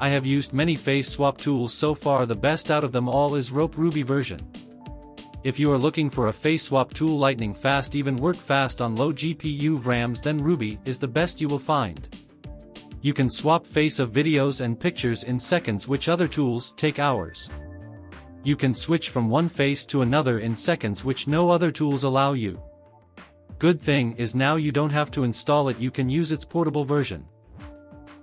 I have used many face swap tools so far the best out of them all is Rope Ruby version. If you are looking for a face swap tool lightning fast even work fast on low GPU VRAMs then Ruby is the best you will find. You can swap face of videos and pictures in seconds which other tools take hours. You can switch from one face to another in seconds which no other tools allow you. Good thing is now you don't have to install it you can use its portable version.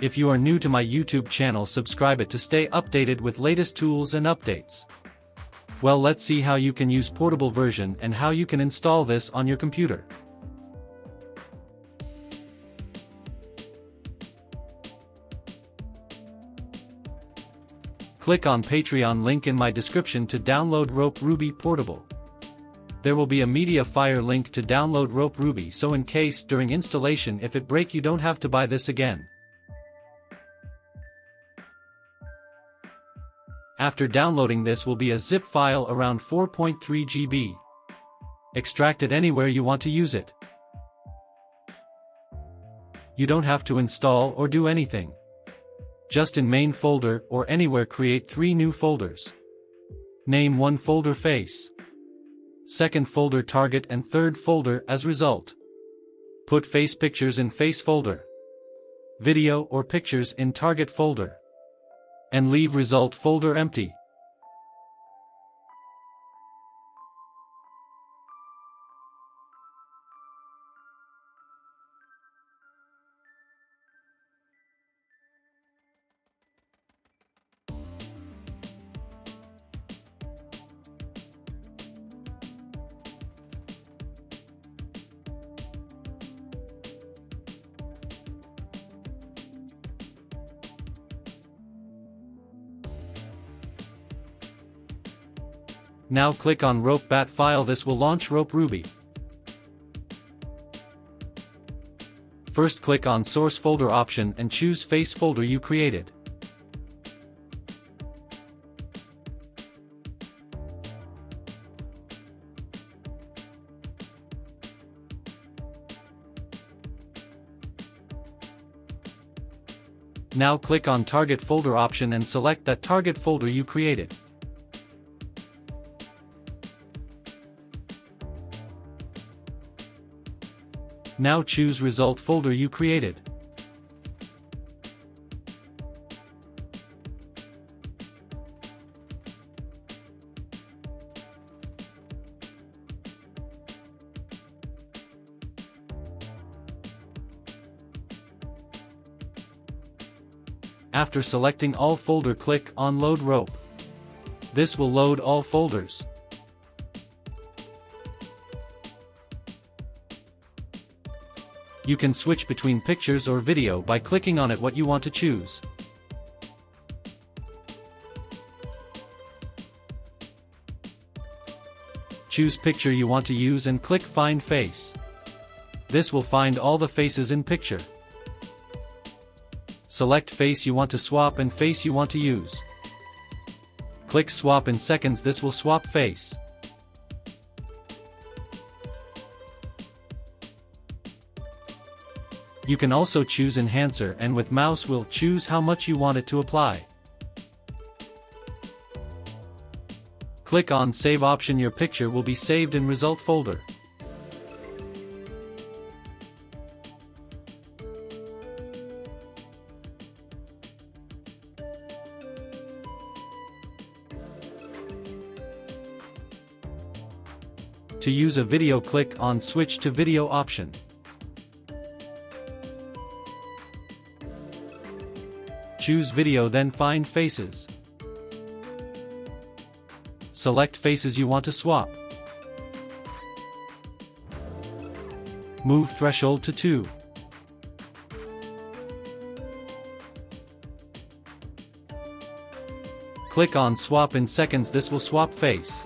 If you are new to my YouTube channel subscribe it to stay updated with latest tools and updates. Well let's see how you can use portable version and how you can install this on your computer. Click on Patreon link in my description to download Rope Ruby Portable. There will be a MediaFire link to download Rope Ruby so in case during installation if it break you don't have to buy this again. After downloading this will be a zip file around 4.3 GB. Extract it anywhere you want to use it. You don't have to install or do anything. Just in main folder or anywhere create three new folders. Name one folder face second folder target and third folder as result. Put face pictures in face folder. Video or pictures in target folder. And leave result folder empty. Now click on Rope Bat file this will launch Rope Ruby. First click on Source Folder option and choose Face folder you created. Now click on Target Folder option and select that target folder you created. Now choose result folder you created. After selecting all folder click on load rope. This will load all folders. You can switch between pictures or video by clicking on it what you want to choose. Choose picture you want to use and click Find Face. This will find all the faces in picture. Select face you want to swap and face you want to use. Click Swap in seconds this will swap face. You can also choose enhancer and with mouse will choose how much you want it to apply. Click on save option your picture will be saved in result folder. To use a video click on switch to video option. Choose video then find faces. Select faces you want to swap. Move threshold to 2. Click on swap in seconds this will swap face.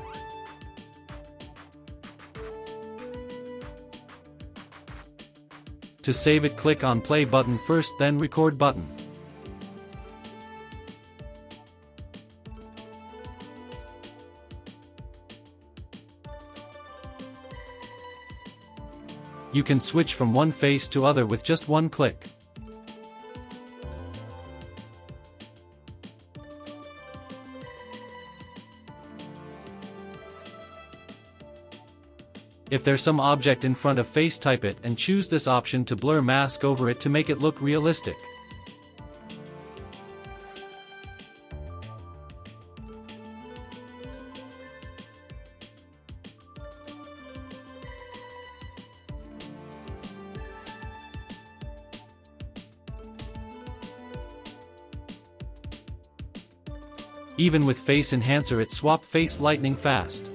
To save it click on play button first then record button. you can switch from one face to other with just one click. If there's some object in front of face type it and choose this option to blur mask over it to make it look realistic. Even with Face Enhancer it swap face lightning fast.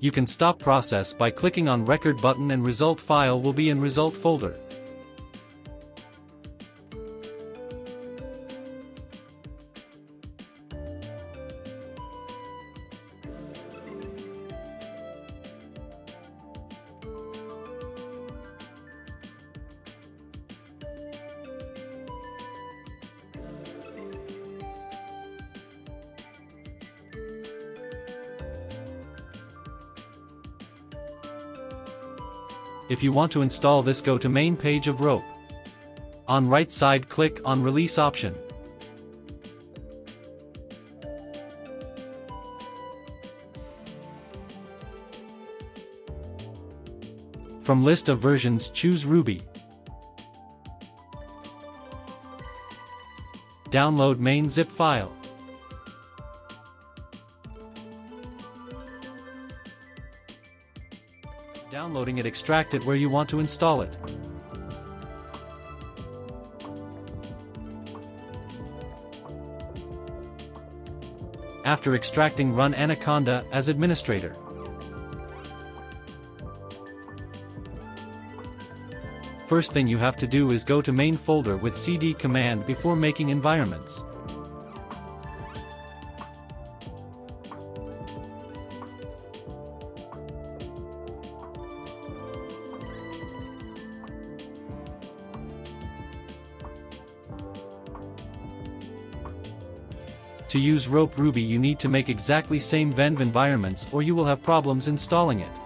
You can stop process by clicking on record button and result file will be in result folder. If you want to install this go to main page of Rope. On right side click on release option. From list of versions choose Ruby. Download main zip file. Downloading it extract it where you want to install it. After extracting run Anaconda as administrator. First thing you have to do is go to main folder with cd command before making environments. To use Rope Ruby you need to make exactly same Venv environments or you will have problems installing it.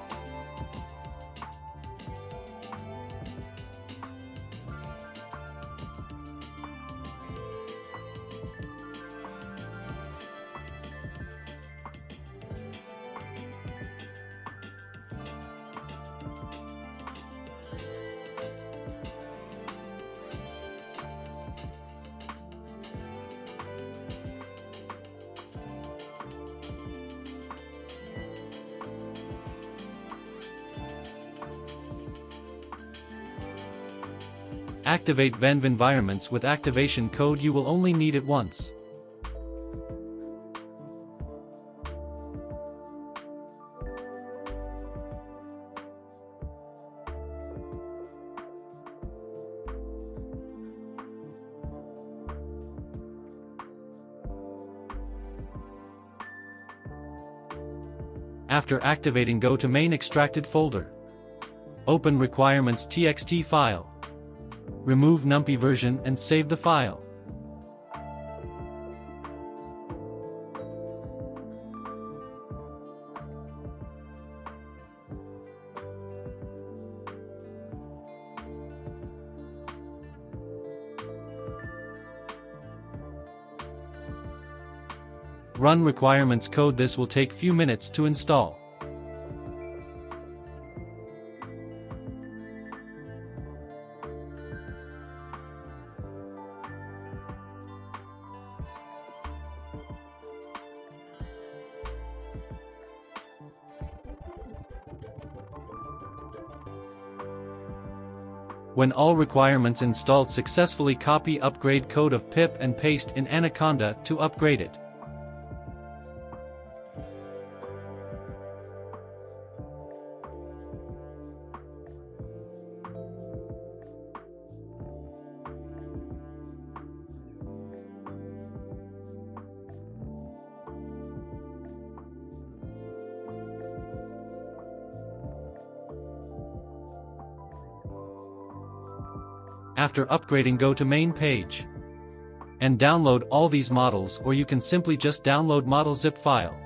Activate Venv environments with activation code you will only need it once. After activating go to main extracted folder. Open requirements txt file remove numpy version and save the file. Run requirements code this will take few minutes to install. When all requirements installed successfully copy upgrade code of pip and paste in Anaconda to upgrade it. After upgrading go to main page. And download all these models or you can simply just download model zip file.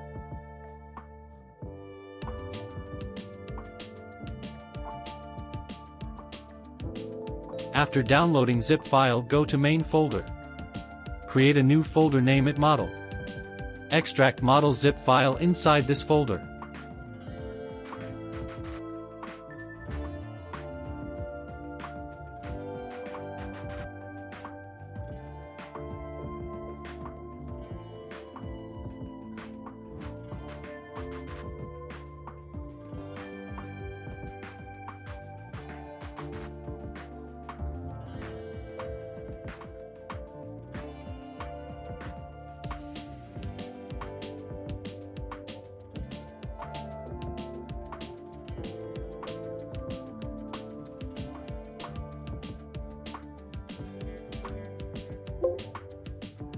After downloading zip file go to main folder. Create a new folder name it model. extract model zip file inside this folder.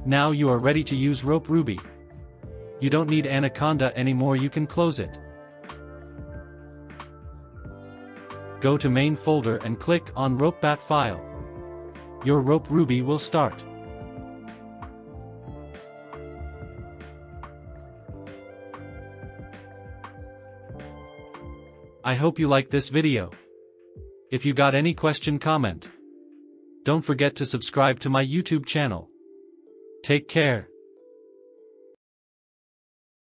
Now you are ready to use Rope Ruby. You don't need Anaconda anymore you can close it. Go to main folder and click on RopeBat file. Your Rope Ruby will start. I hope you like this video. If you got any question comment. Don't forget to subscribe to my YouTube channel. Take care.